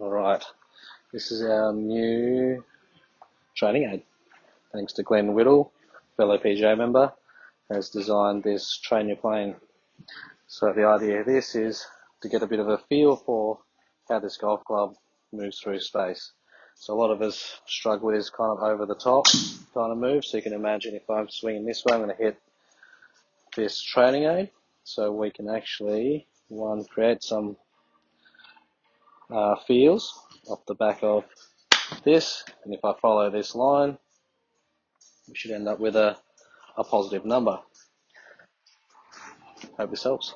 Alright, this is our new training aid. Thanks to Glenn Whittle, fellow PGA member, has designed this train your plane. So the idea of this is to get a bit of a feel for how this golf club moves through space. So a lot of us struggle with this kind of over the top kind of move. So you can imagine if I'm swinging this way, I'm going to hit this training aid. So we can actually, one, create some uh, feels off the back of this. And if I follow this line, we should end up with a, a positive number. Hope this helps.